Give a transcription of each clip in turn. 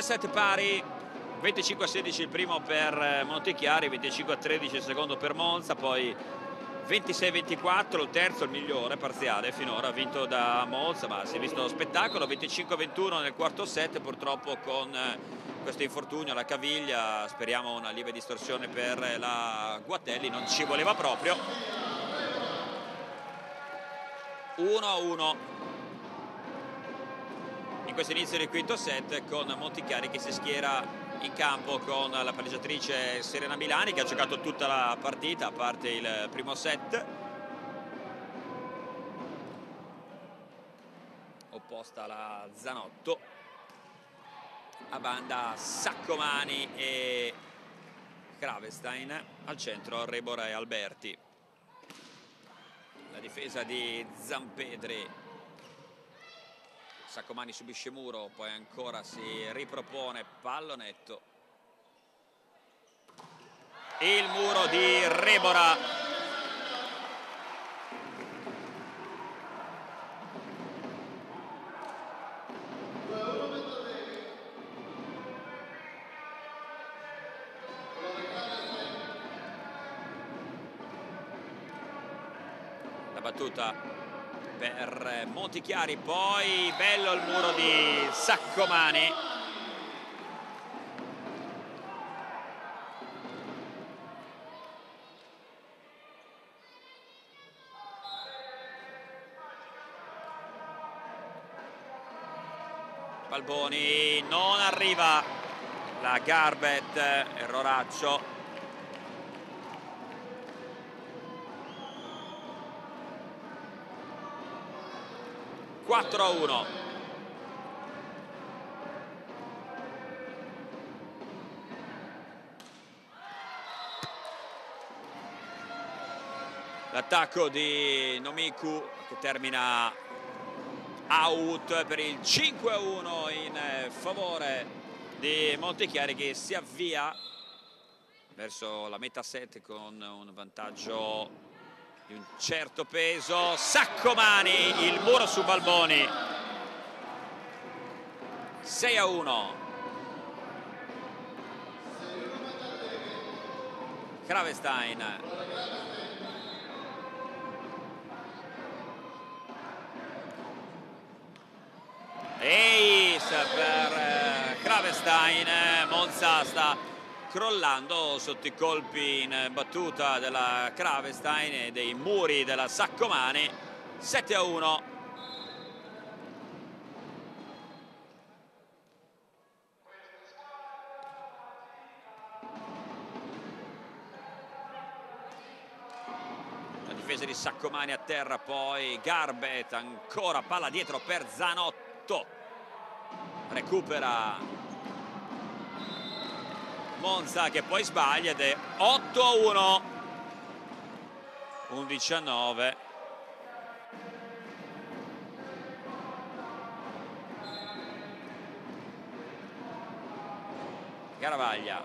set pari 25 a 16 il primo per Montechiari 25 a 13 il secondo per Monza poi 26-24 il terzo il migliore parziale finora vinto da Monza ma si è visto lo spettacolo 25-21 nel quarto set purtroppo con questo infortunio alla caviglia speriamo una lieve distorsione per la Guatelli non ci voleva proprio. 1-1 in questo inizio del quinto set con Montichiari che si schiera in campo con la palleggiatrice Serena Milani che ha giocato tutta la partita a parte il primo set. Opposta alla Zanotto. A banda Saccomani e Kravestein al centro Rebora e Alberti. La difesa di Zampedri Saccomani subisce muro, poi ancora si ripropone pallonetto. Il muro di Rebora. La battuta per Montichiari poi bello il muro di Saccomani. Balboni non arriva la Garbet erroraccio 4 a 1 l'attacco di Nomiku che termina out per il 5 a 1 in favore di Montechiari che si avvia verso la metà set con un vantaggio di un certo peso. Saccomani il muro su Balboni. 6 a 1 Kravestein. Ace per Kravestein Monza sta crollando sotto i colpi in battuta della Kravestein e dei muri della Saccomani 7 a 1 la difesa di Saccomani a terra poi Garbet ancora palla dietro per Zanotto. Recupera Monza che poi sbaglia ed è 8 a 1 11 a 9 Garavaglia.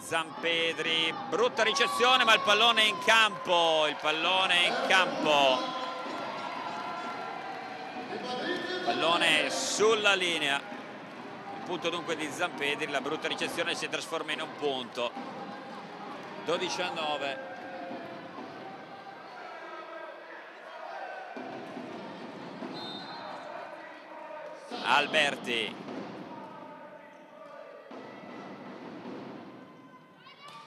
Zampedri brutta ricezione ma il pallone è in campo il pallone è in campo. Pallone sulla linea punto dunque di Zampedri la brutta ricezione si trasforma in un punto. 12 a 9 Alberti.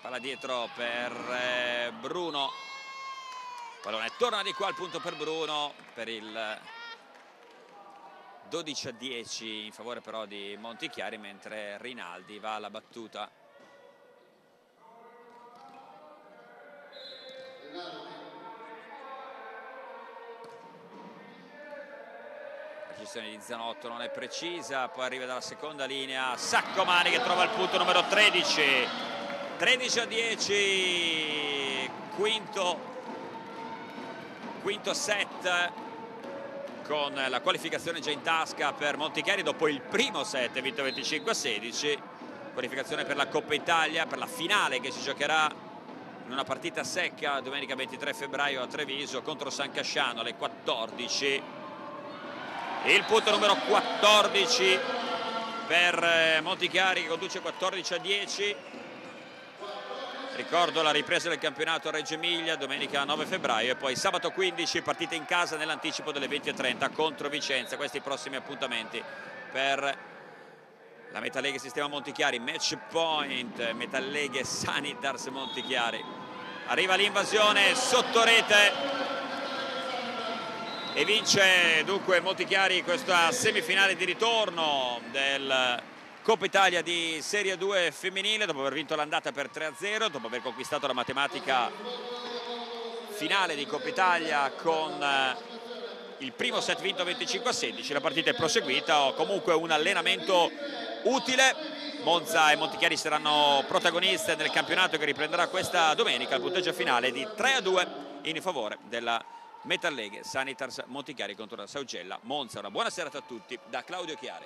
Palla dietro per eh, Bruno. Pallone torna di qua al punto per Bruno per il 12 a 10 in favore però di Montichiari mentre Rinaldi va alla battuta. La gestione di Zanotto non è precisa poi arriva dalla seconda linea Saccomani che trova il punto numero 13 13 a 10 quinto quinto set con la qualificazione già in tasca per Montichiari dopo il primo set vinto 25 a 16 qualificazione per la Coppa Italia per la finale che si giocherà in una partita secca domenica 23 febbraio a Treviso contro San Casciano alle 14 il punto numero 14 per eh, Montichiari che conduce 14 a 10 ricordo la ripresa del campionato a Reggio Emilia domenica 9 febbraio e poi sabato 15 partita in casa nell'anticipo delle 20.30 contro Vicenza. Questi i prossimi appuntamenti per la Metalleghe Sistema Montichiari. Match point Metalleghe Sanitars Montichiari. Arriva l'invasione sotto rete e vince dunque Montichiari questa semifinale di ritorno del Coppa Italia di Serie 2 femminile dopo aver vinto l'andata per 3-0, dopo aver conquistato la matematica finale di Coppa Italia con eh, il primo set vinto 25-16, la partita è proseguita, comunque un allenamento utile, Monza e Montichiari saranno protagoniste nel campionato che riprenderà questa domenica, il punteggio finale di 3-2 in favore della Metalleghe Sanitars Montichiari contro la Saugella Monza. Una buona serata a tutti da Claudio Chiari.